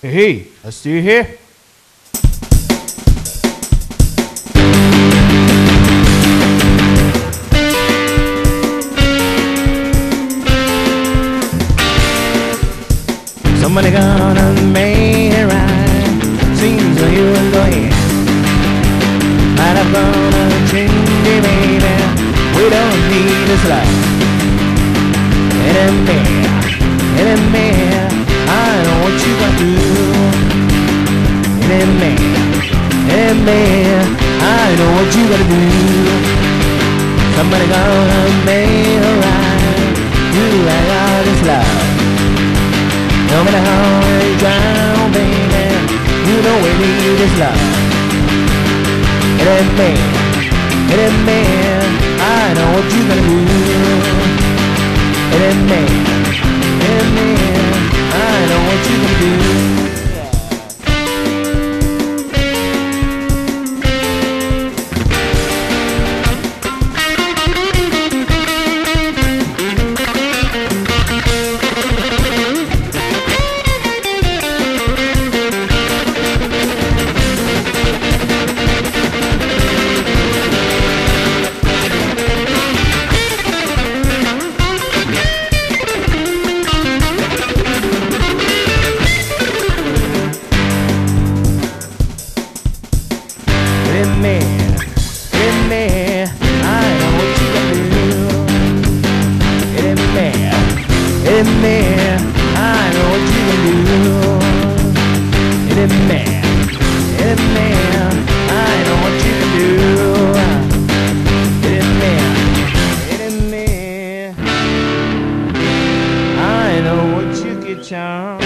Hey, I see you here. Somebody gonna make it right. Seems like you and going. Might have gonna change it, baby. We don't need this life. Enemy, enemy, I Enemy, enemy, I know what you gonna do. Somebody gonna make it right. You ain't all this love. No matter how you drown, baby, you know we need this love. Me, it ain't me, I know what you gonna do. Me, it ain't me, I know what you gonna do. Me, it ain't me, I know what you gonna do. It ain't me, it ain't me, I know what you gonna do. It ain't me, it ain't me, I know what you can do. It ain't me, it ain't me, I know what you get, charm.